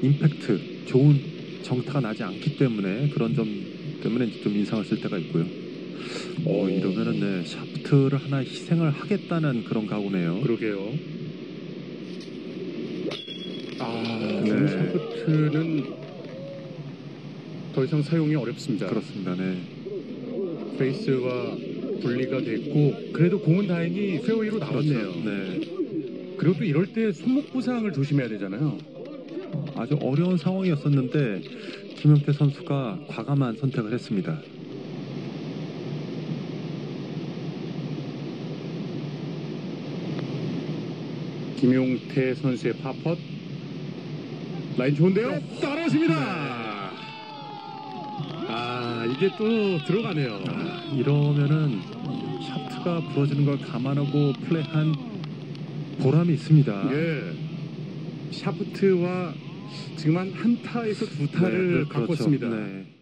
임팩트 좋은 정타가 나지 않기 때문에 그런 점 때문에 좀 인상을 쓸 때가 있고요. 어, 이러면은 네, 샤프트를 하나 희생을 하겠다는 그런 각오네요. 그러게요. 아, 네. 샤프트는 더 이상 사용이 어렵습니다. 그렇습니다. 네. face와 분리가 됐고 그래도 공은 다행히 페어웨이로 나왔네요. 네. 그리고 또 이럴 때 손목 부상을 조심해야 되잖아요. 아주 어려운 상황이었었는데 김용태 선수가 과감한 선택을 했습니다. 김용태 선수의 파펫 라인 좋은데요? 떨어집니다. 아 이게 또 들어가네요. 아, 이러면은 샤프트가 부러지는 걸 감안하고 플레이한 보람이 있습니다. 예. 샤프트와 지금 한 한 타에서 두 네, 타를 그렇죠. 바꿨습니다. 네.